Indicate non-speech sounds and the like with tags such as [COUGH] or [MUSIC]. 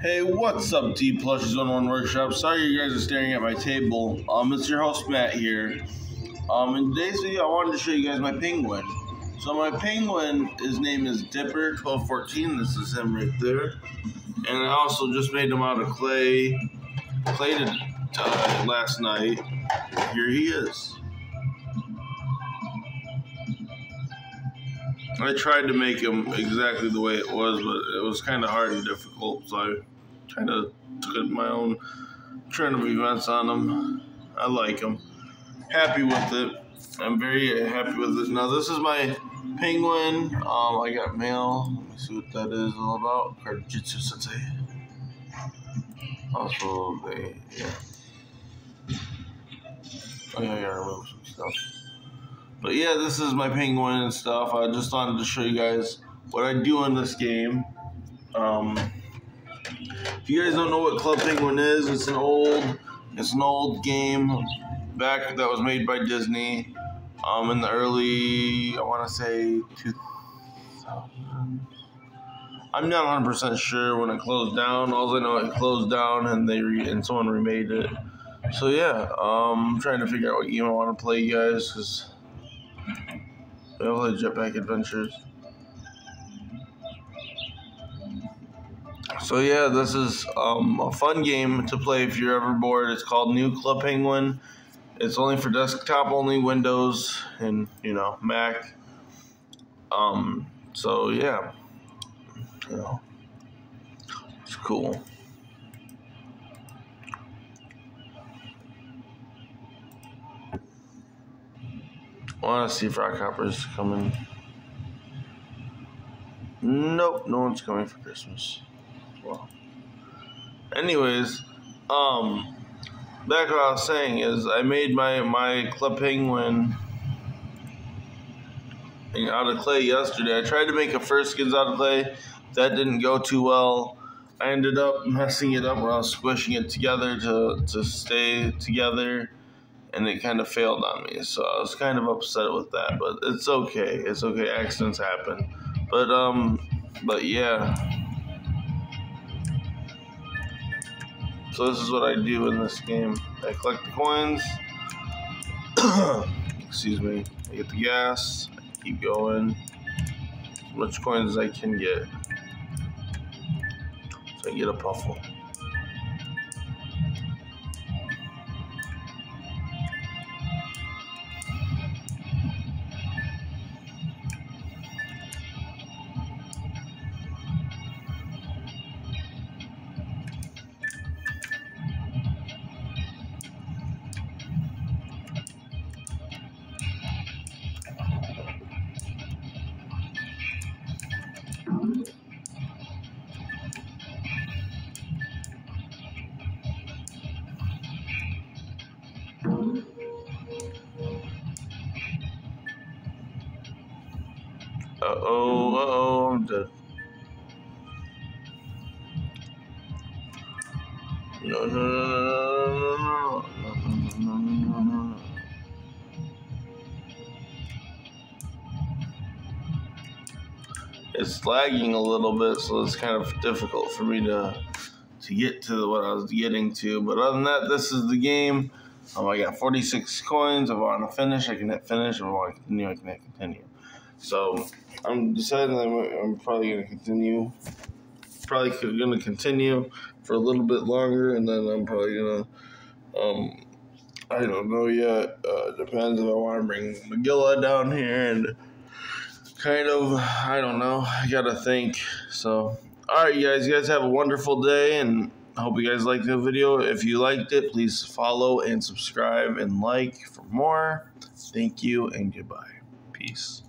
Hey, what's up, D Plushes on One Workshop? Sorry you guys are staring at my table. Um, it's your host Matt here. Um, in today's video, I wanted to show you guys my penguin. So my penguin, his name is Dipper twelve fourteen. This is him right there. And I also just made him out of clay, plated uh, last night. Here he is. I tried to make him exactly the way it was, but it was kind of hard and difficult. So I kind of took my own turn of events on him. I like him. Happy with it. I'm very happy with it. Now this is my penguin. Um, I got mail. Let me see what that is all about. Card-Jitsu Sensei. Also, they yeah. Oh yeah, I gotta remove some stuff. But yeah, this is my penguin and stuff. I just wanted to show you guys what I do in this game. Um, if you guys don't know what Club Penguin is, it's an old, it's an old game back that was made by Disney. Um, in the early, I want to say 2000. I'm not 100% sure when it closed down. All I know it closed down and they re- and someone remade it. So yeah, um, I'm trying to figure out what game I want to play, guys, because Play Jetpack Adventures. So yeah, this is um, a fun game to play if you're ever bored. It's called New Club Penguin. It's only for desktop only, Windows, and you know Mac. Um, so yeah, you know, it's cool. I want to see if Rockhopper's coming. Nope, no one's coming for Christmas. Well, anyways, um, back what I was saying is I made my my Club Penguin out of clay yesterday. I tried to make a first skins out of clay. That didn't go too well. I ended up messing it up when I was squishing it together to, to stay together and it kind of failed on me. So I was kind of upset with that, but it's okay. It's okay. Accidents happen. But um but yeah. So this is what I do in this game. I collect the coins. [COUGHS] Excuse me. I get the gas. I keep going. As much coins as I can get. So I get a puffle. Oh, uh oh, I'm dead. No, no, no, no, no, no, no, no, no, no. It's lagging a little bit, so it's kind of difficult for me to to get to what I was getting to. But other than that, this is the game. Um, I got 46 coins. I want to finish, I can hit finish. If I want to continue, I can hit continue. So I'm deciding that I'm, probably going to continue. Probably going to continue for a little bit longer, and then I'm probably going to. Um, I don't know yet. Uh, depends if I want to bring Magilla down here and kind of. I don't know. I gotta think. So, all right, you guys. You guys have a wonderful day, and I hope you guys liked the video. If you liked it, please follow and subscribe and like for more. Thank you and goodbye. Peace.